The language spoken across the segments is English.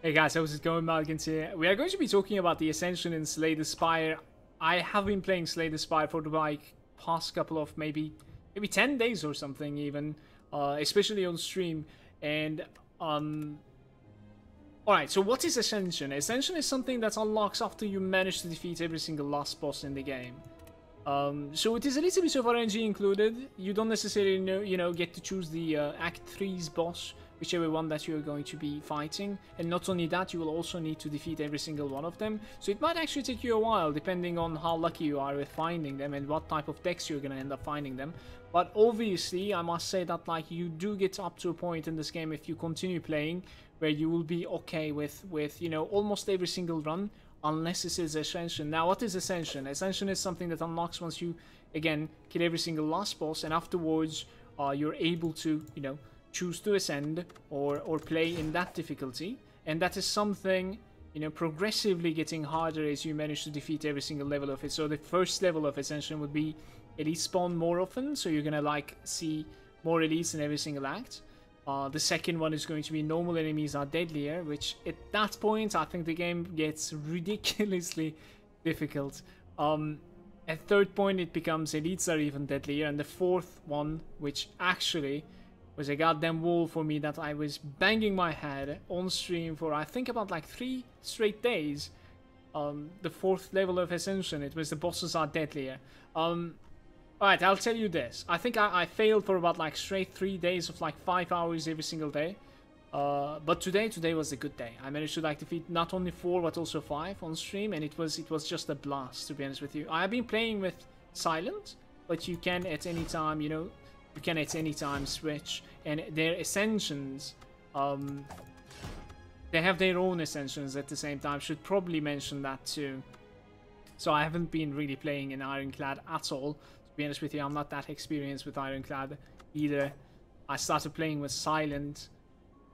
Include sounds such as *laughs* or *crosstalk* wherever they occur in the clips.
Hey guys, how's it going? Malagant here. We are going to be talking about the Ascension in Slay the Spire. I have been playing Slay the Spire for the like past couple of maybe maybe 10 days or something even, uh, especially on stream. And um Alright, so what is Ascension? Ascension is something that unlocks after you manage to defeat every single last boss in the game. Um, so it is a little bit of RNG included. You don't necessarily know, you know, get to choose the uh, Act 3's boss whichever one that you're going to be fighting. And not only that, you will also need to defeat every single one of them. So it might actually take you a while, depending on how lucky you are with finding them and what type of decks you're going to end up finding them. But obviously, I must say that like you do get up to a point in this game if you continue playing where you will be okay with, with you know, almost every single run unless it is Ascension. Now, what is Ascension? Ascension is something that unlocks once you, again, kill every single last boss and afterwards uh, you're able to, you know, choose to ascend or, or play in that difficulty. And that is something, you know, progressively getting harder as you manage to defeat every single level of it. So the first level of Ascension would be elite spawn more often, so you're gonna like see more elites in every single act. Uh, the second one is going to be normal enemies are deadlier, which at that point I think the game gets ridiculously *laughs* difficult. Um, at third point it becomes elites are even deadlier, and the fourth one, which actually was a goddamn wall for me that I was banging my head on stream for I think about like three straight days. Um, the fourth level of Ascension, it was the bosses are deadlier. Um, Alright, I'll tell you this. I think I, I, failed for about like straight three days of like five hours every single day. Uh, but today, today was a good day. I managed to like defeat not only four but also five on stream, and it was it was just a blast to be honest with you. I have been playing with Silent, but you can at any time, you know, you can at any time switch and their ascensions um they have their own ascensions at the same time should probably mention that too so i haven't been really playing in ironclad at all be honest with you i'm not that experienced with ironclad either i started playing with silent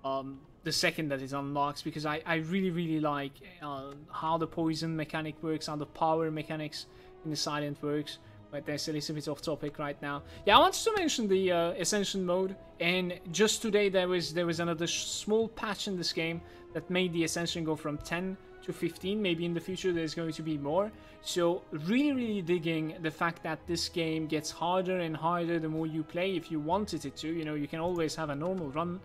um the second that it unlocks because i i really really like uh, how the poison mechanic works how the power mechanics in the silent works but that's a little bit off topic right now. Yeah, I wanted to mention the uh, Ascension mode, and just today there was there was another small patch in this game that made the Ascension go from 10 to 15. Maybe in the future there's going to be more. So really, really digging the fact that this game gets harder and harder the more you play. If you wanted it to, you know, you can always have a normal run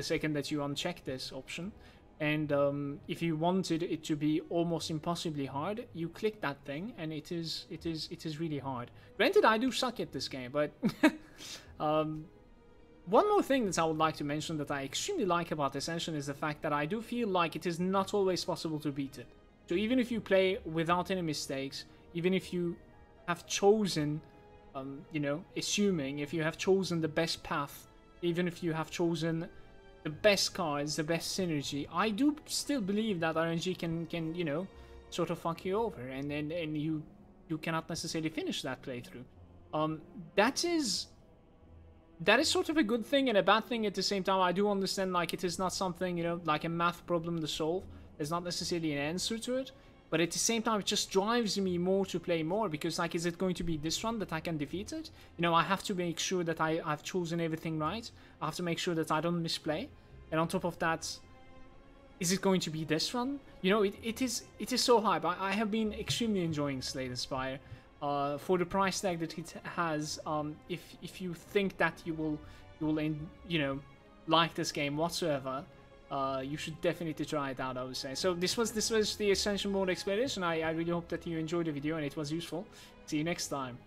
the second that you uncheck this option. And um, if you wanted it to be almost impossibly hard, you click that thing, and it is it is it is really hard. Granted, I do suck at this game, but *laughs* um, one more thing that I would like to mention that I extremely like about Ascension is the fact that I do feel like it is not always possible to beat it. So even if you play without any mistakes, even if you have chosen, um, you know, assuming if you have chosen the best path, even if you have chosen the best cards, the best synergy, I do still believe that RNG can, can you know, sort of fuck you over, and, and, and you you cannot necessarily finish that playthrough. Um, that is that is sort of a good thing and a bad thing at the same time. I do understand like it is not something you know like a math problem to solve. There's not necessarily an answer to it, but at the same time, it just drives me more to play more because like, is it going to be this run that I can defeat it? You know, I have to make sure that I, I've chosen everything right. I have to make sure that I don't misplay. And on top of that, is it going to be this run? You know, it, it is it is so hype. I, I have been extremely enjoying Slay the Spire. Uh, for the price tag that it has, um, if if you think that you will you will in, you know like this game whatsoever, uh, you should definitely try it out, I would say. So this was this was the Ascension Mode and I, I really hope that you enjoyed the video and it was useful. See you next time.